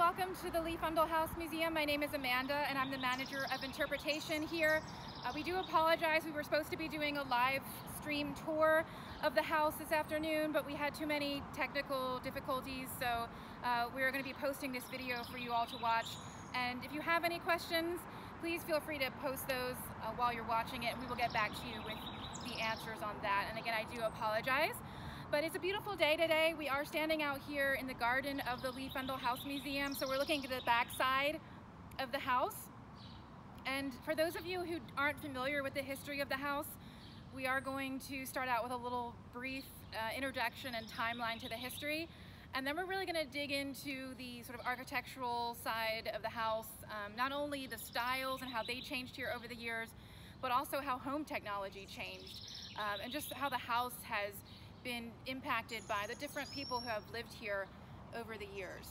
welcome to the Lee Fendall House Museum. My name is Amanda and I'm the manager of interpretation here. Uh, we do apologize, we were supposed to be doing a live stream tour of the house this afternoon, but we had too many technical difficulties, so uh, we're going to be posting this video for you all to watch. And if you have any questions, please feel free to post those uh, while you're watching it. We will get back to you with the answers on that. And again, I do apologize. But it's a beautiful day today. We are standing out here in the garden of the Lee Fendall House Museum. So we're looking at the backside of the house. And for those of you who aren't familiar with the history of the house, we are going to start out with a little brief uh, introduction and timeline to the history. And then we're really gonna dig into the sort of architectural side of the house, um, not only the styles and how they changed here over the years, but also how home technology changed, um, and just how the house has been impacted by the different people who have lived here over the years.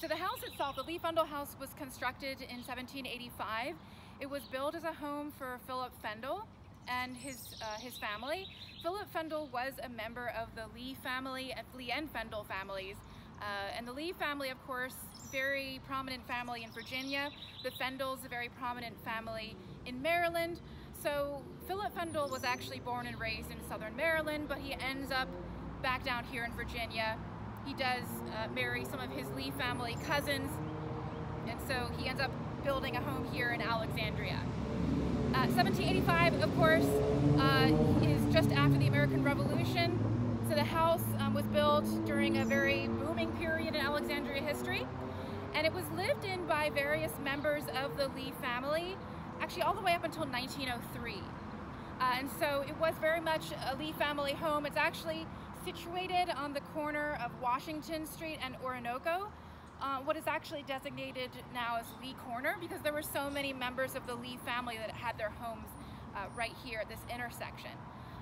So the house itself, the Lee Fendall House was constructed in 1785. It was built as a home for Philip Fendall and his, uh, his family. Philip Fendall was a member of the Lee family, and Lee and Fendall families. Uh, and the Lee family, of course, very prominent family in Virginia. The Fendalls, a very prominent family in Maryland. So Philip Fendall was actually born and raised in southern Maryland, but he ends up back down here in Virginia. He does uh, marry some of his Lee family cousins, and so he ends up building a home here in Alexandria. Uh, 1785, of course, uh, is just after the American Revolution. So the house um, was built during a very booming period in Alexandria history, and it was lived in by various members of the Lee family actually all the way up until 1903. Uh, and so it was very much a Lee family home. It's actually situated on the corner of Washington Street and Oronoco, uh, what is actually designated now as Lee Corner because there were so many members of the Lee family that had their homes uh, right here at this intersection.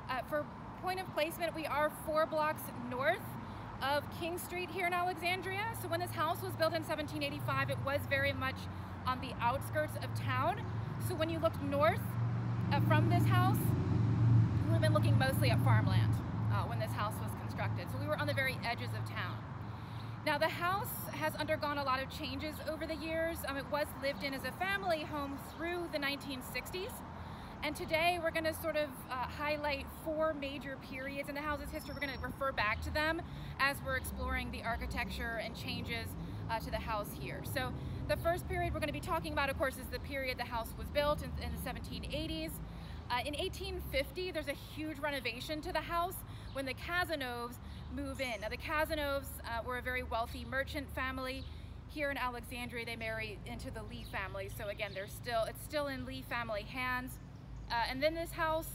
Uh, for point of placement, we are four blocks north of King Street here in Alexandria. So when this house was built in 1785, it was very much on the outskirts of town. So when you looked north uh, from this house, would have been looking mostly at farmland uh, when this house was constructed. So we were on the very edges of town. Now the house has undergone a lot of changes over the years. Um, it was lived in as a family home through the 1960s. And today we're gonna sort of uh, highlight four major periods in the house's history. We're gonna refer back to them as we're exploring the architecture and changes uh, to the house here. So the first period we're going to be talking about, of course, is the period the house was built in, in the 1780s. Uh, in 1850, there's a huge renovation to the house when the Cazenoves move in. Now, the Cazenoves uh, were a very wealthy merchant family. Here in Alexandria, they marry into the Lee family. So again, they're still it's still in Lee family hands. Uh, and then this house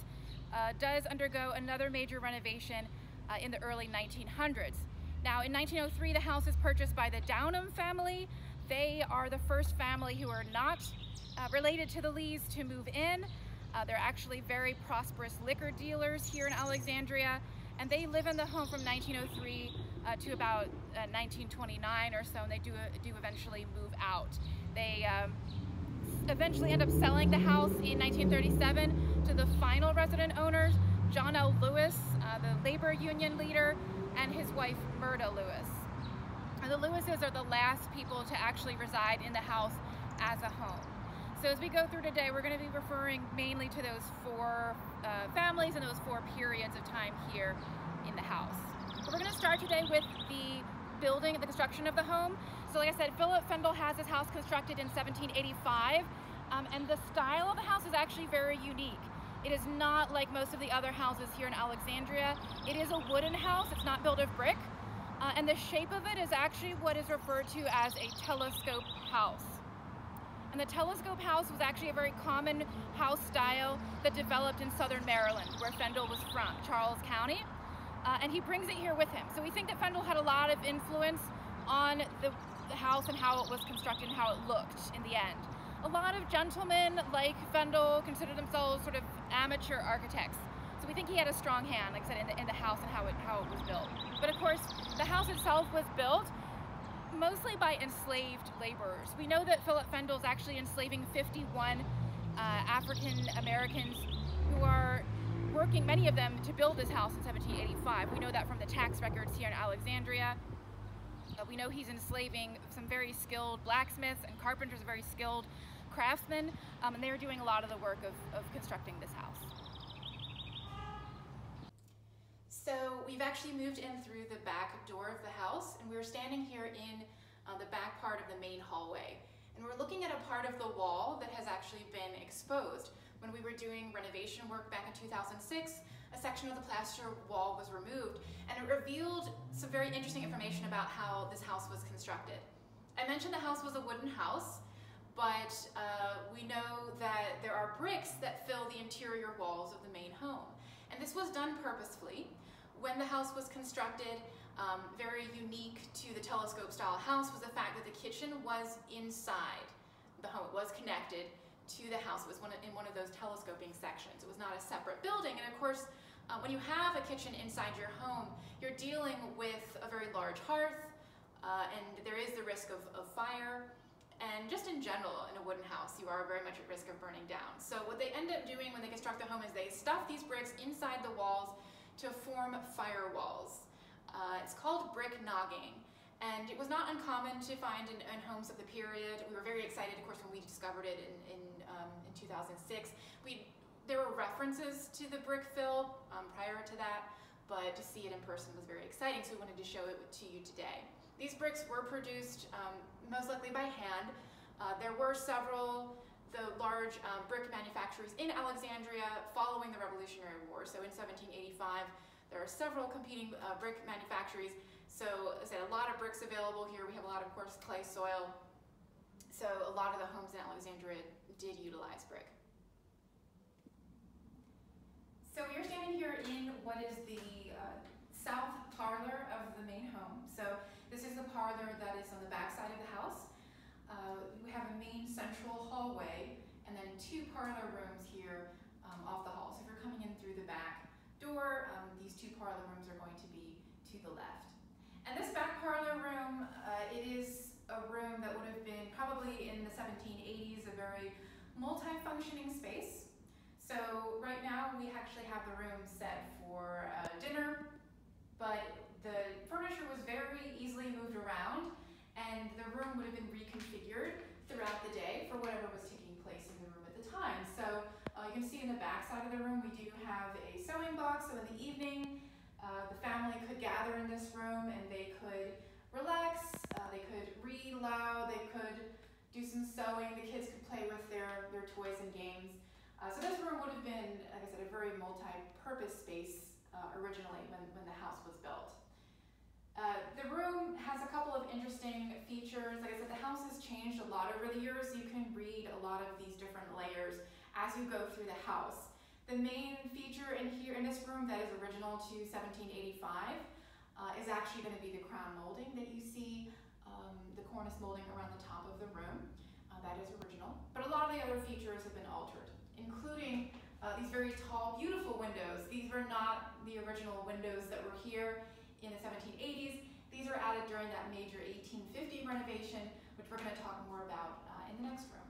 uh, does undergo another major renovation uh, in the early 1900s. Now, in 1903, the house is purchased by the Downham family, they are the first family who are not uh, related to the Lees to move in. Uh, they're actually very prosperous liquor dealers here in Alexandria, and they live in the home from 1903 uh, to about 1929 uh, or so, and they do, do eventually move out. They um, eventually end up selling the house in 1937 to the final resident owners, John L. Lewis, uh, the labor union leader, and his wife, Myrta Lewis. The Lewises are the last people to actually reside in the house as a home. So as we go through today, we're going to be referring mainly to those four uh, families and those four periods of time here in the house. But we're going to start today with the building, and the construction of the home. So like I said, Philip Fendall has his house constructed in 1785, um, and the style of the house is actually very unique. It is not like most of the other houses here in Alexandria. It is a wooden house, it's not built of brick. Uh, and the shape of it is actually what is referred to as a telescope house. And the telescope house was actually a very common house style that developed in southern Maryland, where Fendall was from, Charles County. Uh, and he brings it here with him. So we think that Fendall had a lot of influence on the, the house and how it was constructed and how it looked in the end. A lot of gentlemen like Fendall consider themselves sort of amateur architects. So we think he had a strong hand, like I said, in the, in the house and how it, how it was built. But of course, the house itself was built mostly by enslaved laborers. We know that Philip Fendall is actually enslaving 51 uh, African Americans who are working, many of them, to build this house in 1785. We know that from the tax records here in Alexandria. Uh, we know he's enslaving some very skilled blacksmiths and carpenters, very skilled craftsmen, um, and they are doing a lot of the work of, of constructing this house. So we've actually moved in through the back door of the house, and we're standing here in uh, the back part of the main hallway. And we're looking at a part of the wall that has actually been exposed. When we were doing renovation work back in 2006, a section of the plaster wall was removed and it revealed some very interesting information about how this house was constructed. I mentioned the house was a wooden house, but uh, we know that there are bricks that fill the interior walls of the main home. And this was done purposefully. When the house was constructed, um, very unique to the telescope style house was the fact that the kitchen was inside the home. It was connected to the house. It was one of, in one of those telescoping sections. It was not a separate building. And of course, uh, when you have a kitchen inside your home, you're dealing with a very large hearth, uh, and there is the risk of, of fire. And just in general, in a wooden house, you are very much at risk of burning down. So what they end up doing when they construct the home is they stuff these bricks inside the walls to form firewalls. Uh, it's called brick nogging. And it was not uncommon to find in, in, homes of the period. We were very excited, of course, when we discovered it in, in, um, in 2006. We, there were references to the brick fill um, prior to that, but to see it in person was very exciting, so we wanted to show it to you today. These bricks were produced um, most likely by hand. Uh, there were several the large um, brick manufacturers in Alexandria following the Revolutionary War. So in 1785, there are several competing uh, brick manufacturers so I said a lot of bricks available here. We have a lot of coarse clay soil. So a lot of the homes in Alexandria did utilize brick. So we are standing here in what is the uh, south parlor of the main home. So this is the parlor that is on the back side of the house. Uh, we have a main central hallway and then two parlor rooms here um, off the hall. So if you're coming in through the back door, um, these two parlor rooms are going to be to the left. And this back parlor room, uh, it is a room that would have been probably in the 1780s, a very multi-functioning space. So right now we actually have the room set for uh, dinner, but the furniture was very easily moved around and the room would have been reconfigured throughout the day for whatever was taking place in the room at the time. So uh, you can see in the back side of the room we do have a sewing box, so in the evening uh, the family could gather in this room and they could relax, uh, they could read aloud, they could do some sewing, the kids could play with their, their toys and games. Uh, so this room would have been, like I said, a very multi-purpose space uh, originally when, when the house was built. Uh, the room has a couple of interesting features. Like I said, the house has changed a lot over the years. You can read a lot of these different layers as you go through the house. The main feature in here in this room that is original to 1785 uh, is actually going to be the crown molding that you see, um, the cornice molding around the top of the room. Uh, that is original. But a lot of the other features have been altered, including uh, these very tall, beautiful windows. These were not the original windows that were here in the 1780s. These are added during that major 1850 renovation, which we're going to talk more about uh, in the next room.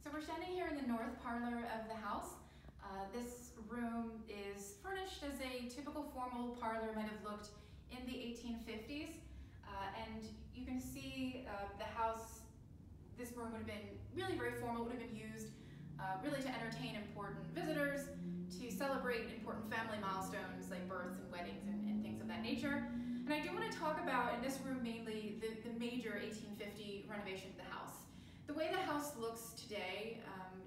So we're standing here in the north parlor of the house. Uh, this room is furnished as a typical formal parlor might have looked in the 1850s. Uh, and you can see uh, the house, this room would have been really very formal, would have been used uh, really to entertain important visitors, to celebrate important family milestones like births and weddings and, and things of that nature. And I do want to talk about, in this room mainly, the, the major 1850 renovation of the house. The way the house looks today, um,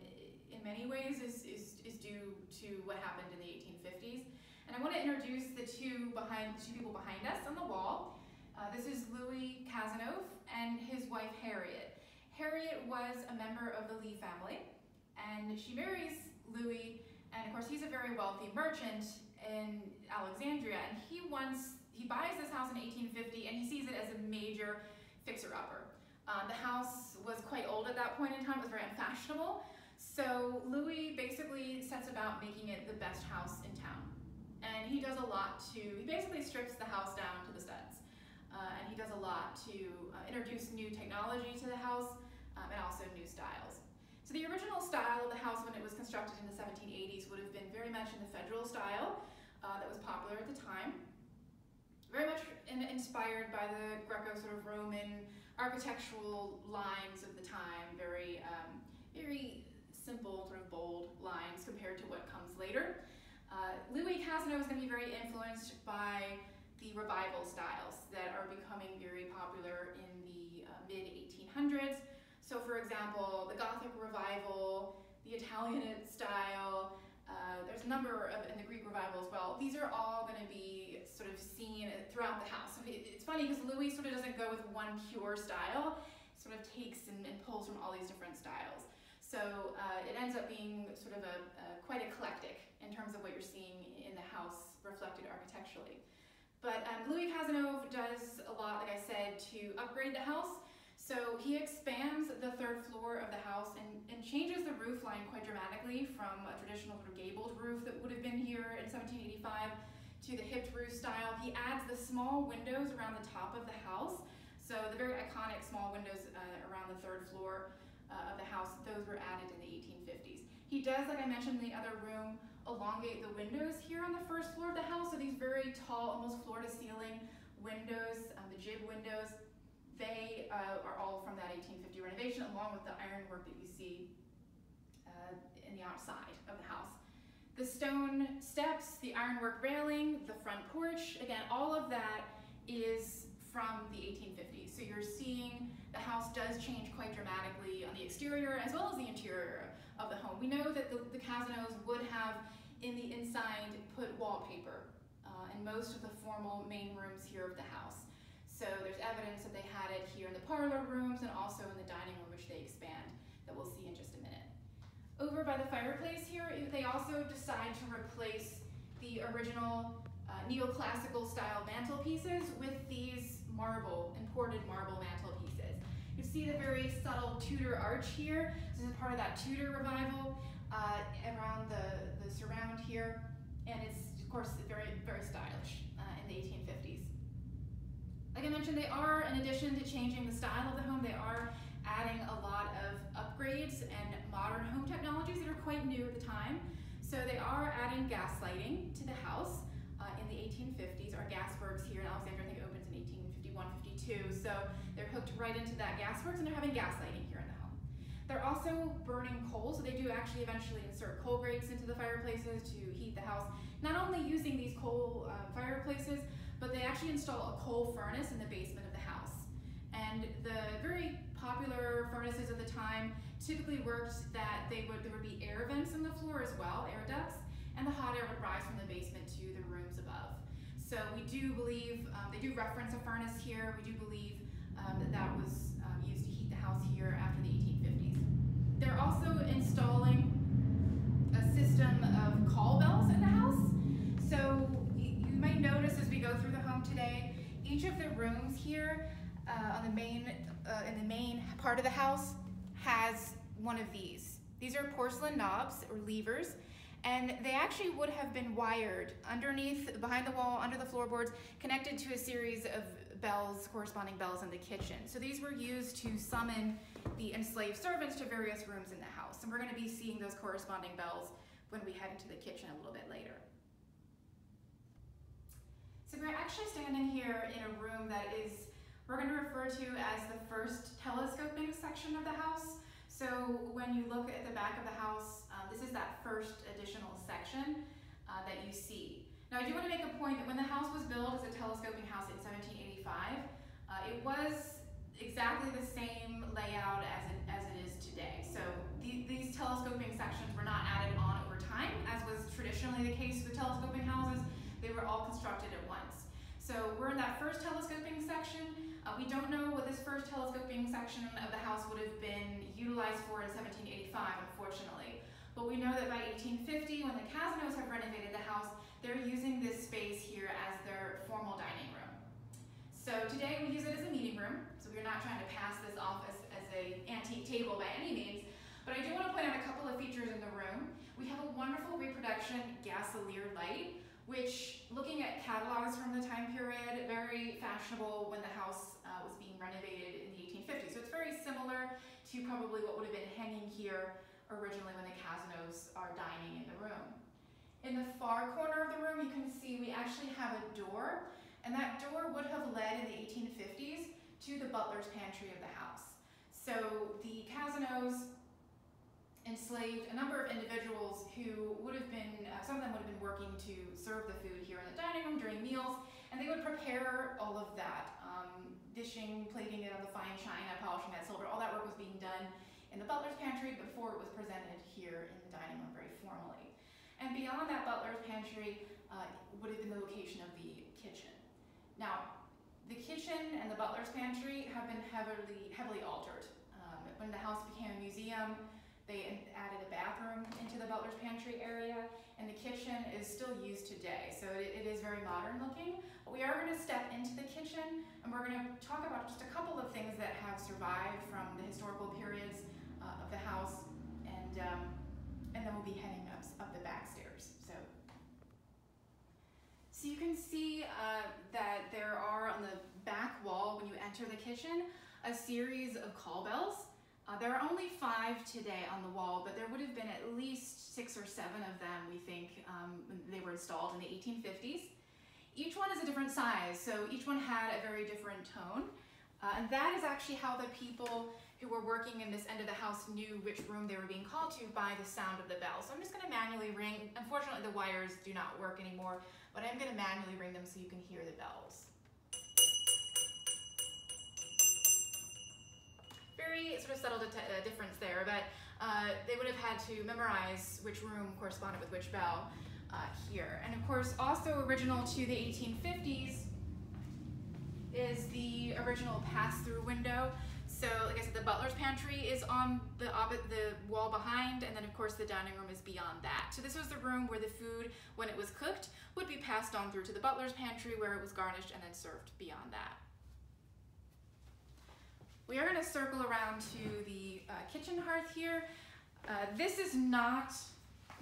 in many ways, is, is, is due to what happened in the 1850s. And I want to introduce the two behind, two people behind us on the wall. Uh, this is Louis Cazenove and his wife Harriet. Harriet was a member of the Lee family, and she marries Louis, and of course he's a very wealthy merchant in Alexandria, and he wants, he buys this house in 1850, and he sees it as a major fixer-upper. Um, the house was quite old at that point in time, it was very unfashionable. So Louis basically sets about making it the best house in town. And he does a lot to, he basically strips the house down to the studs. Uh, and he does a lot to uh, introduce new technology to the house um, and also new styles. So the original style of the house when it was constructed in the 1780s would have been very much in the federal style uh, that was popular at the time. very much in, inspired by the Greco sort of Roman architectural lines of the time, very, um, very simple, sort of bold lines compared to what comes later. Uh, Louis Cazenove is going to be very influenced by the revival styles that are becoming very popular in the uh, mid 1800s. So, for example, the Gothic revival, the Italianate style, uh, there's a number of, in the Greek revival as well. These are all going to be sort of seen throughout the house. It's funny because Louis sort of doesn't go with one pure style, sort of takes and, and pulls from all these different styles. So uh, it ends up being sort of a, a, quite eclectic in terms of what you're seeing in the house reflected architecturally. But um, Louis Cazenove does a lot, like I said, to upgrade the house. So he expands the third floor of the house and, and changes the roof line quite dramatically from a traditional sort of gabled roof that would have been here in 1785 to the hipped roof style. He adds the small windows around the top of the house. So the very iconic small windows uh, around the third floor uh, of the house, those were added in the 1850s. He does, like I mentioned in the other room, elongate the windows here on the first floor of the house. So these very tall, almost floor to ceiling windows, um, the jib windows, they uh, are all from that 1850 renovation, along with the ironwork that you see uh, in the outside of the house. The stone steps, the ironwork railing, the front porch, again, all of that is from the 1850s. So you're seeing the house does change quite dramatically on the exterior as well as the interior of the home. We know that the, the Cazenoves would have in the inside put wallpaper uh, in most of the formal main rooms here of the house. So there's evidence that they had it here in the parlor rooms and also in the dining room, which they expand, that we'll see in just a minute. Over by the fireplace here, they also decide to replace the original uh, neoclassical style mantelpieces with these marble, imported marble mantelpieces. You see the very subtle Tudor arch here. This is part of that Tudor revival uh, around the, the surround here. And it's, of course, very, very stylish uh, in the 1850s. Like I mentioned, they are, in addition to changing the style of the home, they are adding a lot of upgrades and modern home technologies that are quite new at the time. So they are adding gas lighting to the house uh, in the 1850s. Our gasworks here in Alexandria, I think opens in 1851, 52. So they're hooked right into that gasworks and they're having gas lighting here in the home. They're also burning coal, so they do actually eventually insert coal grates into the fireplaces to heat the house. Not only using these coal uh, fireplaces, but they actually install a coal furnace in the basement of the house. And the very popular furnaces of the time typically worked that they would there would be air vents in the floor as well, air ducts, and the hot air would rise from the basement to the rooms above. So we do believe, um, they do reference a furnace here, we do believe um, that that was um, used to heat the house here after the 1850s. They're also installing a system of call bells in the house. So you might notice as we go through the home today, each of the rooms here uh, on the main, uh, in the main part of the house has one of these. These are porcelain knobs or levers, and they actually would have been wired underneath, behind the wall, under the floorboards, connected to a series of bells, corresponding bells in the kitchen. So these were used to summon the enslaved servants to various rooms in the house. And we're gonna be seeing those corresponding bells when we head into the kitchen a little bit later. So we're actually standing here in a room that is, we're going to refer to as the first telescoping section of the house. So when you look at the back of the house, um, this is that first additional section uh, that you see. Now I do want to make a point that when the house was built as a telescoping house in 1785, uh, it was exactly the same layout as it, as it is today. So the, these telescoping sections were not added on over time, as was traditionally the case with telescoping houses. They were all constructed at once. So we're in that first telescoping section. Uh, we don't know what this first telescoping section of the house would have been utilized for in 1785, unfortunately. But we know that by 1850, when the Cazenoves have renovated the house, they're using this space here as their formal dining room. So today we use it as a meeting room, so we're not trying to pass this off as, as a antique table by any means, but I do want to point out a couple of features in the room. We have a wonderful reproduction gasolier light, which looking at catalogs from the time period, very fashionable when the house uh, was being renovated in the 1850s. So it's very similar to probably what would have been hanging here originally when the Cazenoves are dining in the room. In the far corner of the room, you can see we actually have a door, And that door would have led in the 1850s to the butler's pantry of the house. So the Cazenoves enslaved a number of individuals who would have been, uh, some of them would have been working to serve the food here in the dining room during meals, and they would prepare all of that, um, dishing, plating it on the fine china, polishing that silver, all that work was being done in the butler's pantry before it was presented here in the dining room very formally. And beyond that butler's pantry uh, would have been the location of the kitchen. Now, the kitchen and the butler's pantry have been heavily, heavily altered. Um, when the house became a museum, they added a bathroom into the butler's pantry area, and the kitchen is still used today. So it, it is very modern looking. But we are going to step into the kitchen, and we're going to talk about just a couple of things that have survived from the historical periods uh, of the house, and um, and then we'll be heading up, up the back stairs. So, so you can see uh, that there are on the back wall when you enter the kitchen a series of call bells. Uh, there are only five today on the wall, but there would have been at least six or seven of them, we think, um, they were installed in the 1850s. Each one is a different size, so each one had a very different tone. Uh, and that is actually how the people who were working in this end of the house knew which room they were being called to by the sound of the bell. So I'm just gonna manually ring. Unfortunately, the wires do not work anymore, but I'm gonna manually ring them so you can hear the bells. Very sort of subtle uh, difference there, but uh, they would have had to memorize which room corresponded with which bell uh, here. And of course, also original to the 1850s is the original pass-through window. So like I said, the butler's pantry is on the, the wall behind, and then of course the dining room is beyond that. So this was the room where the food, when it was cooked, would be passed on through to the butler's pantry where it was garnished and then served beyond that. We are gonna circle around to the uh, kitchen hearth here. Uh, this is not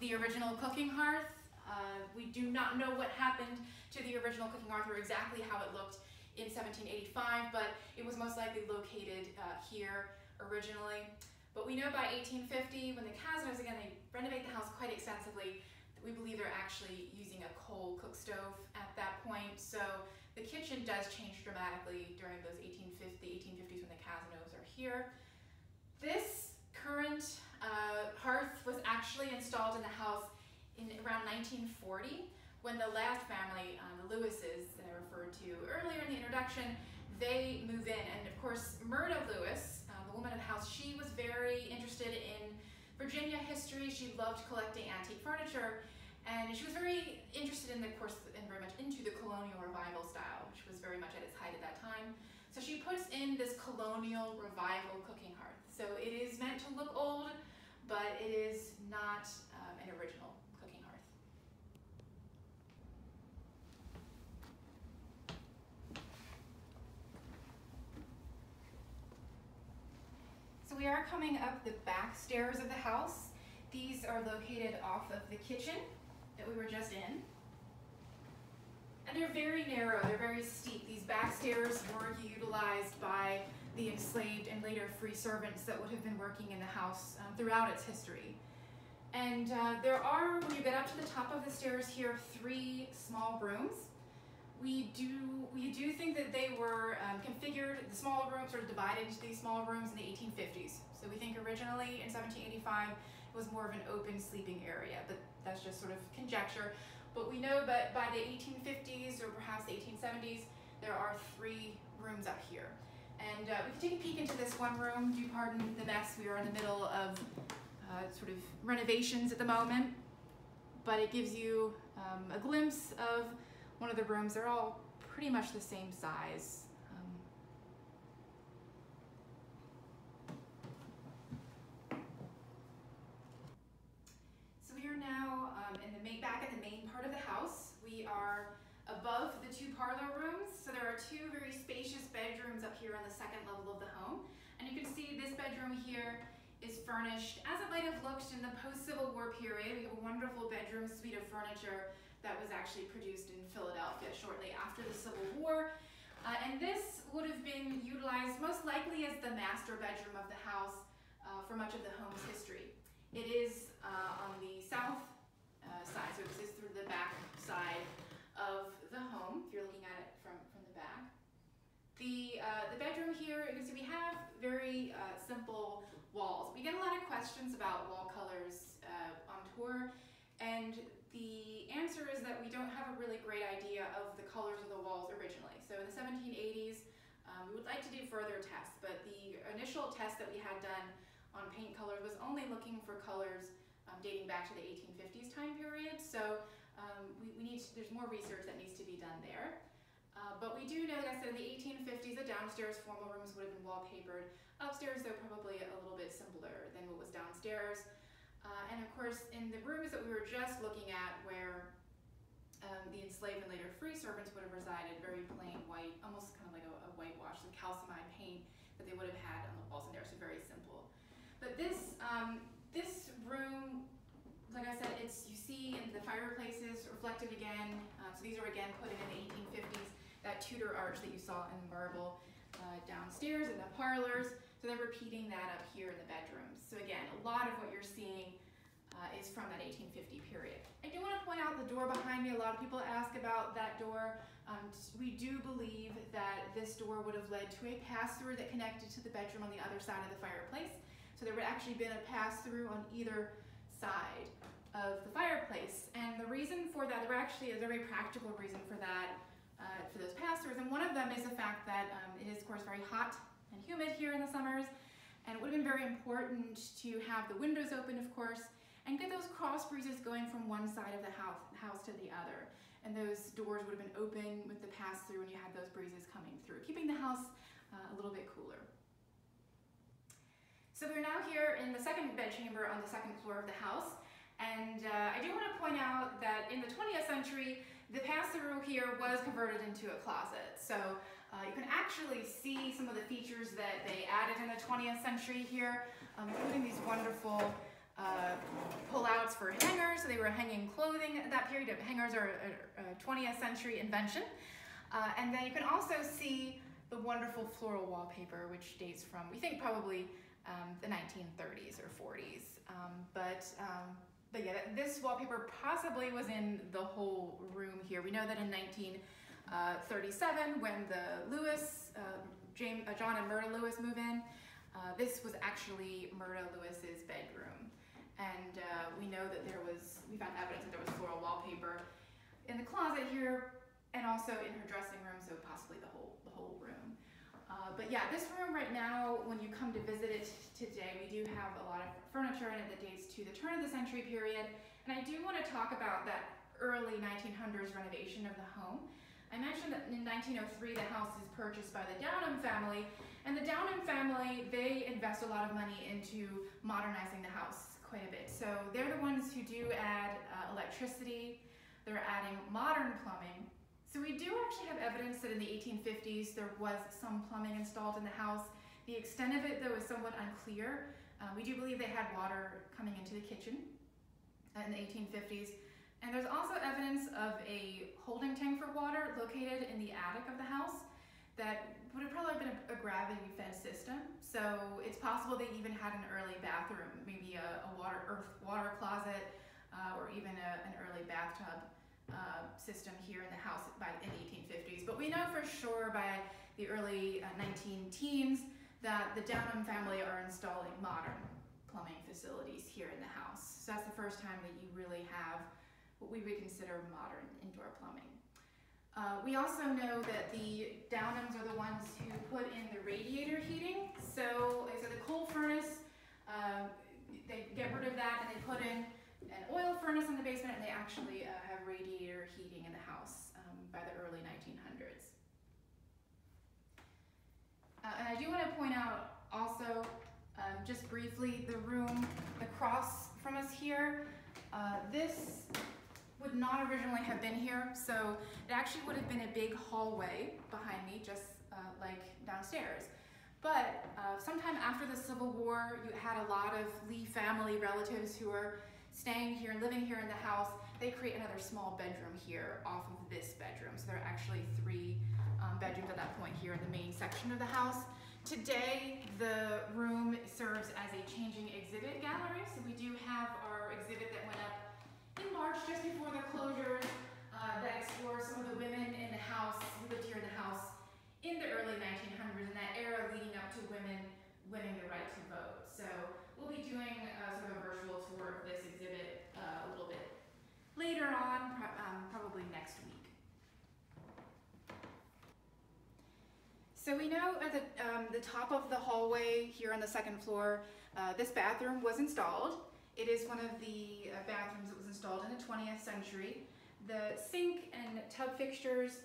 the original cooking hearth. Uh, we do not know what happened to the original cooking hearth or exactly how it looked in 1785, but it was most likely located uh, here originally. But we know by 1850, when the Cazenoves, again, they renovate the house quite extensively, we believe they're actually using a coal cook stove at that point. So the kitchen does change dramatically during those 1850, 1850s when the Cazenoves are here. This current uh, hearth was actually installed in the house in around 1940 when the last family, um, the Lewises that I referred to earlier in the introduction, they move in. And of course, Myrta Lewis, uh, the woman of the house, she was very interested in Virginia history. She loved collecting antique furniture. And she was very interested in the course and very much into the colonial revival style, which was very much at its height at that time. So she puts in this colonial revival cooking hearth. So it is meant to look old, but it is not um, an original cooking hearth. So we are coming up the back stairs of the house. These are located off of the kitchen that we were just in. They're very narrow, they're very steep. These back stairs were utilized by the enslaved and later free servants that would have been working in the house um, throughout its history. And uh, there are, when you get up to the top of the stairs here, three small rooms we do we do think that they were um, configured, the small rooms sort of divided into these small rooms in the 1850s. So we think originally in 1785 it was more of an open sleeping area, but that's just sort of conjecture. But we know that by the 1850s or perhaps the 1870s, there are three rooms up here. And uh, we can take a peek into this one room. Do pardon the mess. We are in the middle of uh, sort of renovations at the moment, but it gives you um, a glimpse of one of the rooms. They're all pretty much the same size. Um, so we are now um, in the main, back in the main part of the house. We are above the two parlor rooms. So there are two very spacious bedrooms up here on the second level of the home. And you can see this bedroom here is furnished as it might have looked in the post-Civil War period. We have a wonderful bedroom suite of furniture that was actually produced in Philadelphia shortly after the Civil War. Uh, and this would have been utilized most likely as the master bedroom of the house uh, for much of the home's history. It is uh, on the south uh, side, so this is through the back side of the home, if you're looking at it from very uh, simple walls. We get a lot of questions about wall colors uh, on tour, and the answer is that we don't have a really great idea of the colors of the walls originally. So in the 1780s, um, we would like to do further tests, but the initial test that we had done on paint colors was only looking for colors um, dating back to the 1850s time period. So um, we, we, need to, there's more research that needs to be done there. Uh, but we do know, like I said, in the 1850s, the downstairs formal rooms would have been wallpapered. Upstairs, though, probably a little bit simpler than what was downstairs. Uh, and of course, in the rooms that we were just looking at, where um, the enslaved and later free servants would have resided, very plain white, almost kind of like a, a whitewash, some calcimine paint that they would have had on the walls in there, so very simple. But this, um, this room, like I said, it's you see in the fireplaces reflected again. Um, so these are again put in in the 1850s that Tudor arch that you saw in the marble uh, downstairs in the parlors. So they're repeating that up here in the bedrooms. So again, a lot of what you're seeing uh, is from that 1850 period. I do want to point out the door behind me. A lot of people ask about that door. Um, we do believe that this door would have led to a pass-through that connected to the bedroom on the other side of the fireplace. So there would actually been a pass-through on either side of the fireplace. And the reason for that, there actually is a very practical reason for that uh, for those pass-throughs. And one of them is the fact that um, it is, of course, very hot and humid here in the summers. And it would have been very important to have the windows open, of course, and get those cross breezes going from one side of the house, house to the other. And those doors would have been open with the pass-through and you had those breezes coming through, keeping the house uh, a little bit cooler. So we're now here in the second bedchamber on the second floor of the house. And uh, I do want to point out that in the 20th century, the pass-through here was converted into a closet. So uh, you can actually see some of the features that they added in the 20th century here, um, including these wonderful uh, pull-outs for hangers. So they were hanging clothing at that period. Hangers are a, a 20th century invention. Uh, and then you can also see the wonderful floral wallpaper, which dates from, we think probably um, the 1930s or 40s. Um, but um, but yeah, this wallpaper possibly was in the whole room here. We know that in 1937, when the Lewis, uh, James, uh, John and Myrta Lewis move in, uh, this was actually Myrta Lewis's bedroom. And uh, we know that there was, we found evidence that there was floral wallpaper in the closet here and also in her dressing room, so possibly the whole, the whole room. Uh, but yeah, this room right now, when you come to visit it today, we do have a lot of furniture in it that dates to the turn of the century period. And I do want to talk about that early 1900s renovation of the home. I mentioned that in 1903 the house is purchased by the Downham family, and the Downham family, they invest a lot of money into modernizing the house quite a bit. So they're the ones who do add uh, electricity, they're adding modern plumbing, so we do actually have evidence that in the 1850s there was some plumbing installed in the house. The extent of it though is somewhat unclear. Uh, we do believe they had water coming into the kitchen uh, in the 1850s. And there's also evidence of a holding tank for water located in the attic of the house that would have probably been a, a gravity-fed system. So it's possible they even had an early bathroom, maybe a, a water earth water closet, uh, or even a, an early bathtub uh, system here in the house by in the 1850s. But we know for sure by the early uh, 19 teens that the Downham family are installing modern plumbing facilities here in the house. So that's the first time that you really have what we would consider modern indoor plumbing. Uh, we also know that the Downhams are the ones who put in the radiator heating. So, so the coal furnace, uh, they get rid of that and they put in an oil furnace in the basement, and they actually uh, have radiator heating in the house um, by the early 1900s. Uh, and I do want to point out also, um, just briefly, the room across from us here. Uh, this would not originally have been here, so it actually would have been a big hallway behind me, just uh, like downstairs. But uh, sometime after the Civil War, you had a lot of Lee family relatives who were staying here and living here in the house, they create another small bedroom here off of this bedroom. So there are actually three um, bedrooms at that point here in the main section of the house. Today, the room serves as a changing exhibit gallery. So we do have our exhibit that went up in March just before the closures uh, that explores some of the women in the house who lived here in the house in the early 1900s and that era leading up to women winning the right to vote. So we'll be doing a sort of a virtual tour of this exhibit uh, a little bit later on, pro um, probably next week. So we know at the, um, the top of the hallway here on the second floor, uh, this bathroom was installed. It is one of the uh, bathrooms that was installed in the 20th century. The sink and tub fixtures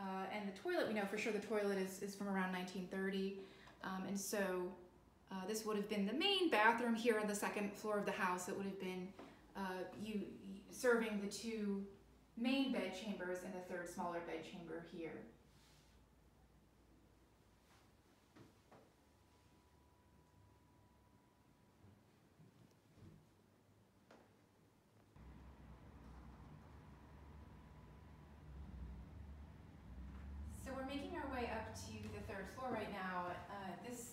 uh, and the toilet, we know for sure the toilet is, is from around 1930. Um, and so uh, this would have been the main bathroom here on the second floor of the house. It would have been uh, you serving the two main bed chambers and the third smaller bed chamber here. So we're making our way up to the third floor right now. Uh, this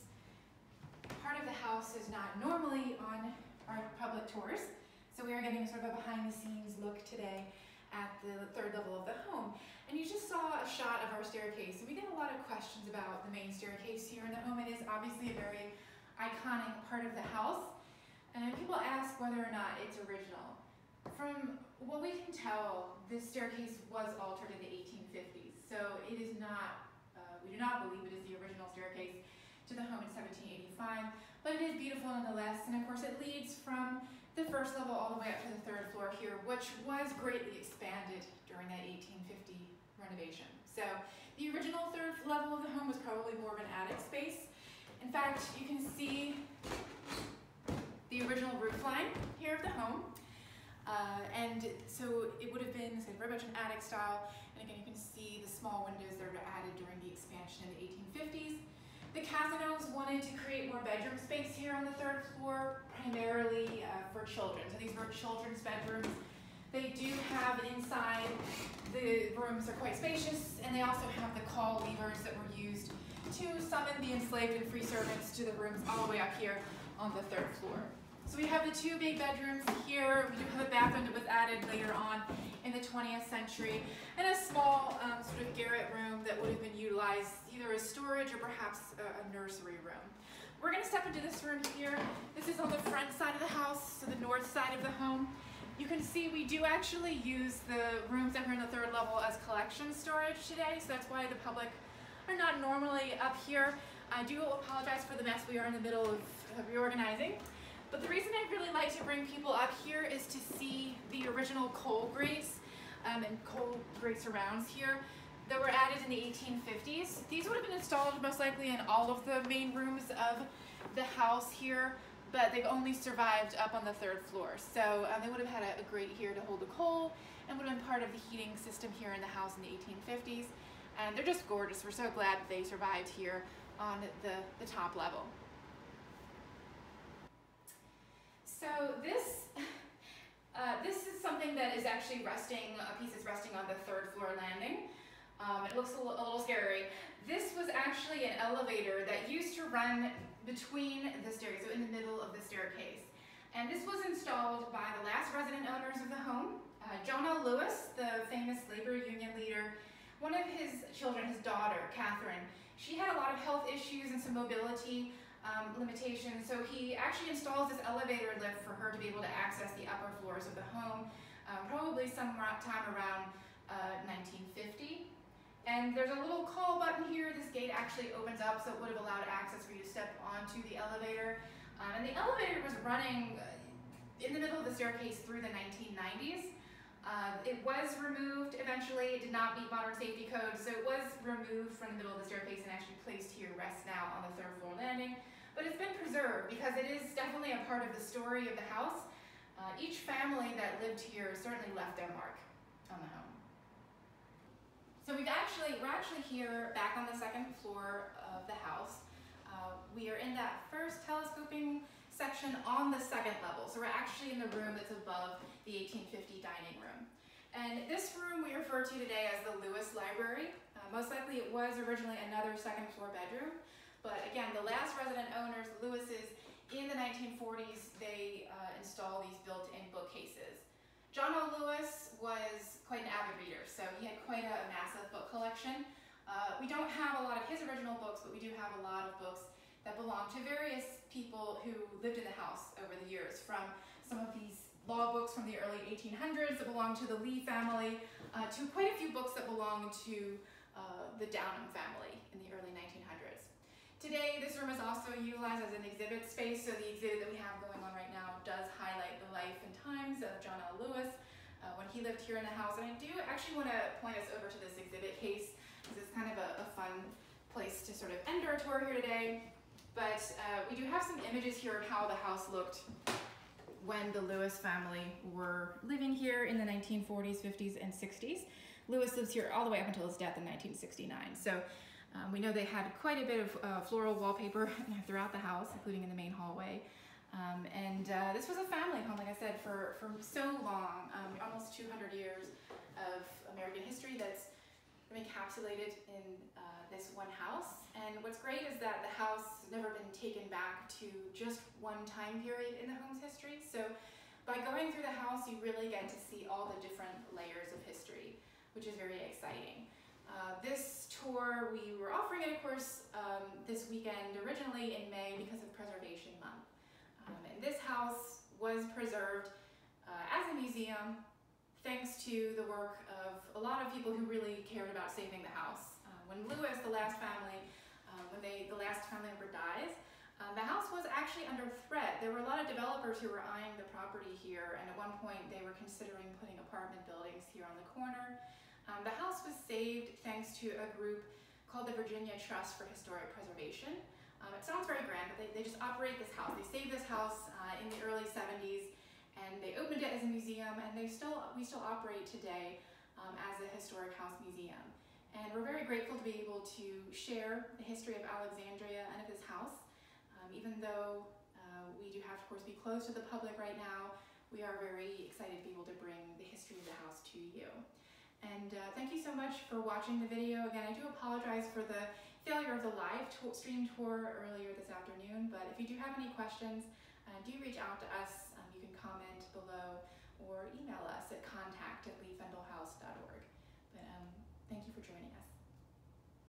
part of the house is not normally on our public tours, so we are getting sort of a behind the scenes look today at the third level of the home. And you just saw a shot of our staircase. And we get a lot of questions about the main staircase here in the home. It is obviously a very iconic part of the house. And people ask whether or not it's original. From what we can tell, this staircase was altered in the 1850s. So it is not, uh, we do not believe it is the original staircase to the home in 1785, but it is beautiful nonetheless. And of course it leads from the first level all the way up to the third floor here, which was greatly expanded during that 1850 renovation. So the original third level of the home was probably more of an attic space. In fact, you can see the original roof line here of the home. Uh, and so it would have been say, very much an attic style. And again, you can see the small windows that were added during the expansion in the 1850s. The Cazenoves wanted to create more bedroom space here on the third floor, primarily uh, for children. So these were children's bedrooms. They do have inside, the rooms are quite spacious, and they also have the call levers that were used to summon the enslaved and free servants to the rooms all the way up here on the third floor. So we have the two big bedrooms here. We do have a bathroom that was added later on the 20th century, in a small um, sort of garret room that would have been utilized either as storage or perhaps a, a nursery room. We're going to step into this room here. This is on the front side of the house, so the north side of the home. You can see we do actually use the rooms that are in the third level as collection storage today, so that's why the public are not normally up here. I do apologize for the mess we are in the middle of, of reorganizing. But the reason I'd really like to bring people up here is to see the original coal grates um, and coal grate surrounds here that were added in the 1850s. These would have been installed most likely in all of the main rooms of the house here, but they've only survived up on the third floor. So um, they would have had a, a grate here to hold the coal and would have been part of the heating system here in the house in the 1850s. And they're just gorgeous. We're so glad that they survived here on the, the top level. So this, uh, this is something that is actually resting, a piece is resting on the third floor landing. Um, it looks a, little scary. This was actually an elevator that used to run between the stairs, so in the middle of the staircase. And this was installed by the last resident owners of the home, uh, John L. Lewis, the famous labor union leader. One of his children, his daughter, Catherine, she had a lot of health issues and some mobility um, limitations. So he actually installs this elevator lift for her to be able to access the upper floors of the home, um, probably some time around uh, 1950. And there's a little call button here. This gate actually opens up, so it would have allowed access for you to step onto the elevator. Um, and the elevator was running uh, in the middle of the staircase through the 1990s. Uh, it was removed eventually. It did not meet modern safety codes, so it was removed from the middle of the staircase and actually placed here, rests now on the third floor landing. But it's been preserved because it is definitely a part of the story of the house. Uh, each family that lived here certainly left their mark on the home. So we've actually, we're actually here back on the second floor of the house. Uh, we are in that first telescoping section on the second level. So we're actually in the room that's above the 1850 dining room. And this room we refer to today as the Lewis Library. Uh, most likely it was originally another second floor bedroom, but again, the last resident owners, the Lewises, in the 1940s, they uh, installed these built-in bookcases. John O. Lewis was quite an avid reader, so he had quite a, massive book collection. Uh, we don't have a lot of his original books, but we do have a lot of books that belong to various people who lived in the house over the years, from some of these law books from the early 1800s that belong to the Lee family, uh, to quite a few books that belong to uh, the Downham family in the early 1900s. Room is also utilized as an exhibit space, so the exhibit that we have going on right now does highlight the life and times of John L. Lewis uh, when he lived here in the house. And I do actually want to point us over to this exhibit case, because it's kind of a, a, fun place to sort of end our tour here today. But uh, we do have some images here of how the house looked when the Lewis family were living here in the 1940s, 50s, and 60s. Lewis lives here all the way up until his death in 1969. So um, we know they had quite a bit of uh, floral wallpaper throughout the house, including in the main hallway. Um, and uh, this was a family home, like I said, for, for so long, um, almost 200 years of American history that's encapsulated in uh, this one house. And what's great is that the house has never been taken back to just one time period in the home's history. So by going through the house, you really get to see all the different layers of history, which is very exciting. Uh, this tour, we were offering it, of course, um, this weekend, originally in May because of Preservation Month. Um, and this house was preserved uh, as a museum thanks to the work of a lot of people who really cared about saving the house. Uh, when Lewis, the last family, uh, when they, the last family member dies, um, the house was actually under threat. There were a lot of developers who were eyeing the property here, and at one point they were considering putting apartment buildings here on the corner. Um, the house was saved thanks to a group called the Virginia Trust for Historic Preservation. Um, it sounds very grand, but they, they just operate this house. They saved this house uh, in the early 70s, and they opened it as a museum, and they still we still operate today um, as a historic house museum. And we're very grateful to be able to share the history of Alexandria and of this house. Um, even though uh, we do have of course, be closed to the public right now, we are very excited to be able to bring the history of the house to you. And uh, thank you so much for watching the video. Again, I do apologize for the failure of the live to stream tour earlier this afternoon, but if you do have any questions, uh, do reach out to us. Um, you can comment below or email us at contact at leefendallhouse.org. But um, thank you for joining.